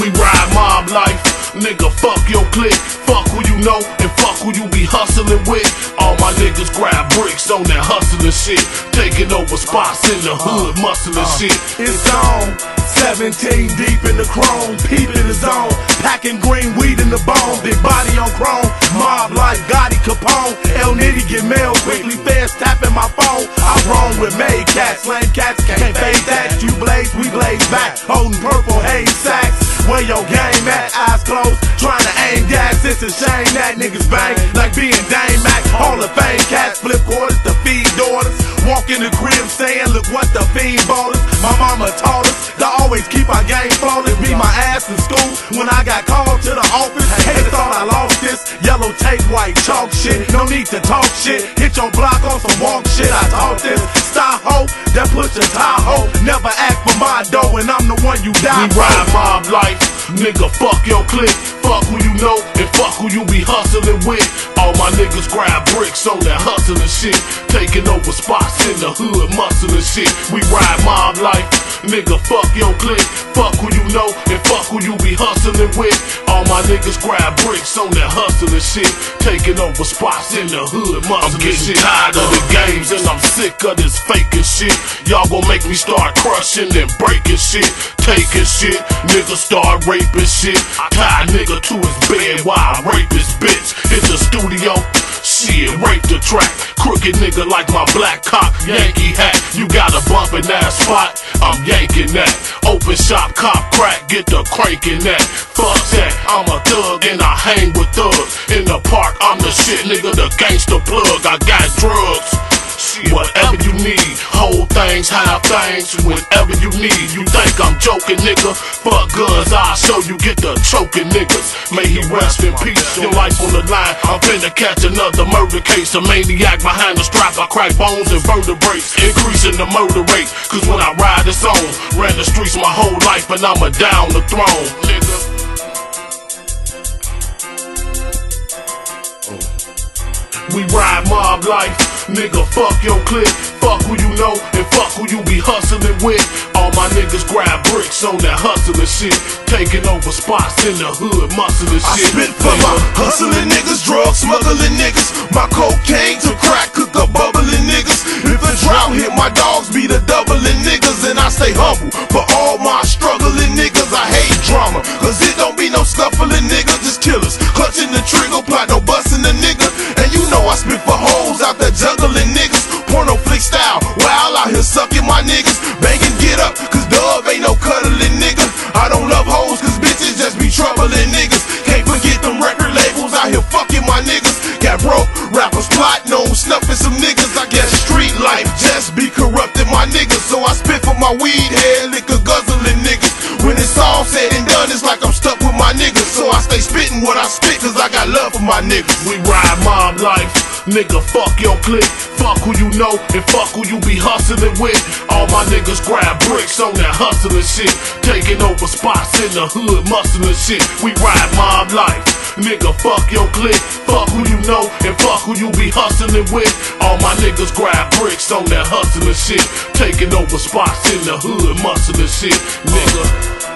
We ride mob life. Nigga, fuck your clique. Fuck who you know and fuck who you be hustling with. All my niggas grab bricks on that hustling shit. Taking over spots in the hood, uh, muscling uh, shit. It's on. 17 deep in the chrome, peep in the zone, packing green weed in the bone, big body on chrome, mob life, Gotti Capone, El Nitty get mail quickly. It's a shame that niggas bang like being Dame Mac. Hall of Fame cats flip quarters to feed daughters. Walk in the crib saying, look what the fiend bought us. My mama taught us to always keep our game flawless. Beat my ass in school when I got called to the office. Haters thought I lost this. Yellow tape, white chalk shit. No need to talk shit. Hit your block on some walk shit. I taught this. Star hope that push a Tahoe. Never ask for my dough, and I'm the one you die We ride mob life, nigga. Fuck your clique, who you be hustling with. All my niggas grab bricks on that hustling shit, taking over spots in the hood, muscling shit. We ride mob life, nigga. Fuck your clique, fuck who you know, and fuck who you be hustling with. All my niggas grab bricks on that hustling shit, taking over spots in the hood, muscling shit. tired of the games and I'm sick of this faking shit. Y'all gon' make me start crushing and breaking shit, taking shit. Nigga start raping shit. I tie a nigga to his bed while I rape his bitch. Hit the studio. Shit, rape the track. Nigga like my black cock, Yankee hat. You got a bumpin' ass spot, I'm yanking that. Open shop, cop crack, get the cranking that. Fuck that, I'm a thug and I hang with thugs. In the park, I'm the shit, nigga, the gangster plug. I got drugs. Things, half things, whenever you need. You think I'm joking, nigga? Fuck guns, I'll show you get the choking niggas. May he rest in peace, your life on the line. I'm finna catch another murder case. A maniac behind the strap, I crack bones and vertebrates, increasing the murder rate. Cause when I ride this on, ran the streets my whole life and I'ma down the throne, nigga. We ride mob life, nigga. Fuck your clique, fuck who you with. All my niggas grab bricks on that hustling shit, taking over spots in the hood, muscling I shit. spit for my hustling niggas, drug smuggling niggas, my cocaine to crack, cook up bubbling niggas. If a drought hit, my dogs be the doubling niggas, and I stay humble for cause I got love for my niggas. We ride mob life, nigga. Fuck your clique, fuck who you know, and fuck who you be hustling with. All my niggas grab bricks on that hustling shit, taking over spots in the hood, muscling shit. We ride mob life, nigga. Fuck your clique, fuck who you know, and fuck who you be hustling with. All my niggas grab bricks on that hustling shit, taking over spots in the hood, muscling shit, nigga.